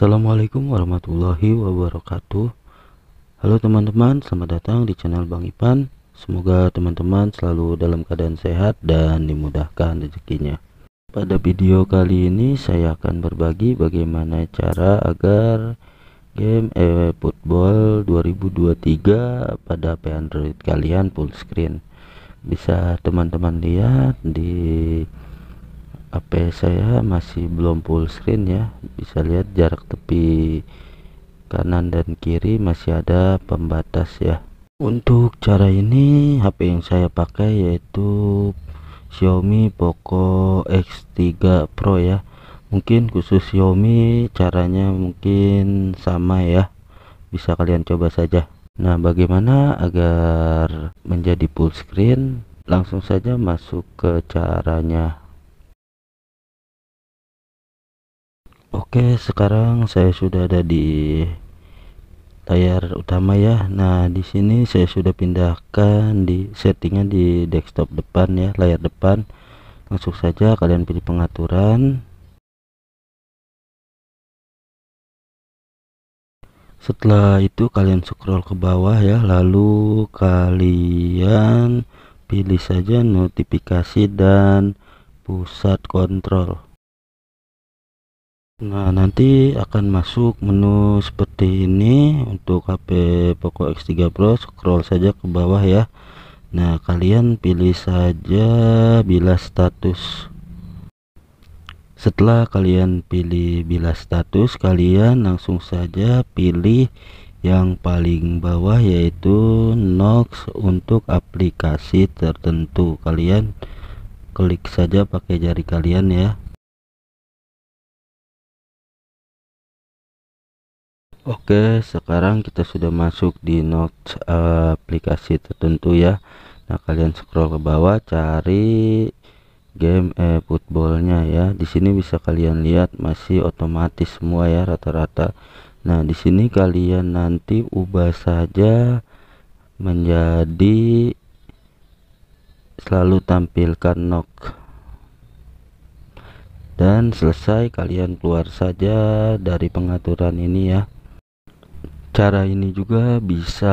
Assalamualaikum warahmatullahi wabarakatuh. Halo teman-teman selamat datang di channel Bang Ipan. Semoga teman-teman selalu dalam keadaan sehat dan dimudahkan rezekinya Pada video kali ini saya akan berbagi bagaimana cara agar game e football 2023 pada HP Android kalian full screen. Bisa teman-teman lihat di HP saya masih belum full screen ya. Bisa lihat jarak tepi kanan dan kiri masih ada pembatas ya. Untuk cara ini HP yang saya pakai yaitu Xiaomi Poco X3 Pro ya. Mungkin khusus Xiaomi caranya mungkin sama ya. Bisa kalian coba saja. Nah bagaimana agar menjadi full screen? Langsung saja masuk ke caranya. Oke, sekarang saya sudah ada di layar utama ya. Nah, di sini saya sudah pindahkan di settingan di desktop depan ya, layar depan. Langsung saja kalian pilih pengaturan. Setelah itu kalian scroll ke bawah ya, lalu kalian pilih saja notifikasi dan pusat kontrol. Nah, nanti akan masuk menu seperti ini untuk HP Poco X3 Pro. Scroll saja ke bawah ya. Nah, kalian pilih saja bila status. Setelah kalian pilih bila status, kalian langsung saja pilih yang paling bawah yaitu Nox untuk aplikasi tertentu. Kalian klik saja pakai jari kalian ya. Oke, sekarang kita sudah masuk di notes aplikasi tertentu ya. Nah, kalian scroll ke bawah cari game e footballnya ya. Di sini bisa kalian lihat masih otomatis semua ya rata-rata. Nah, di sini kalian nanti ubah saja menjadi selalu tampilkan knock dan selesai kalian keluar saja dari pengaturan ini ya cara ini juga bisa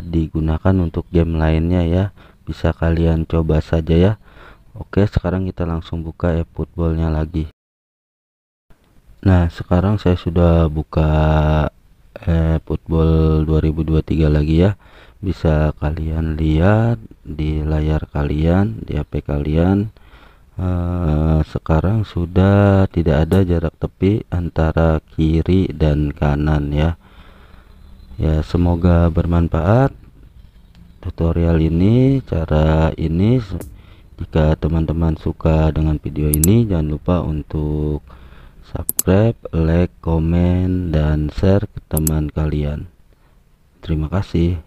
digunakan untuk game lainnya ya. Bisa kalian coba saja ya. Oke sekarang kita langsung buka e-footballnya lagi. Nah sekarang saya sudah buka e-football 2023 lagi ya. Bisa kalian lihat di layar kalian di HP kalian. Uh, sekarang sudah tidak ada jarak tepi antara kiri dan kanan ya ya semoga bermanfaat tutorial ini cara ini. Jika teman-teman suka dengan video ini jangan lupa untuk subscribe like komen dan share ke teman kalian. Terima kasih